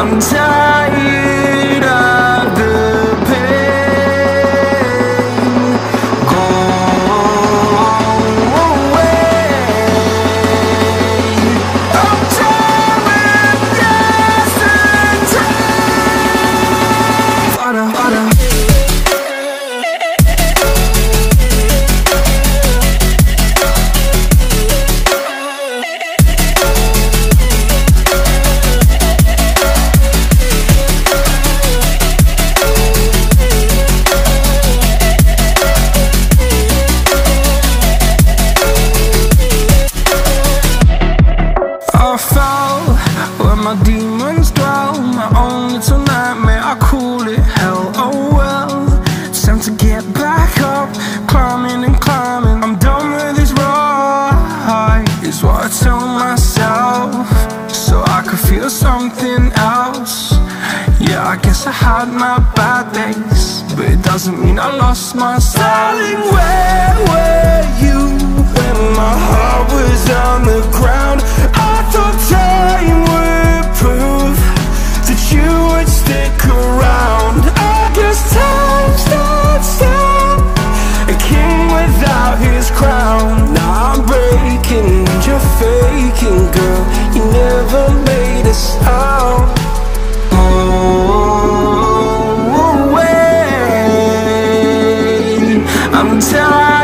I'm tired demons dwell. My own little nightmare, I call it hell. Oh well, time to get back up, climbing and climbing. I'm done with this ride, is what I tell myself, so I could feel something else. Yeah, I guess I had my bad days, but it doesn't mean I lost my styling. Without his crown. Now I'm breaking, you're faking, girl. You never made a sound. away. I'm tired